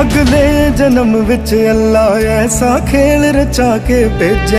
ਅਗਲੇ ਜਨਮ ਵਿੱਚ ਅੱਲਾ ਐਸਾ ਖੇਲ ਰਚਾ ਕੇ ਭੇਜੇ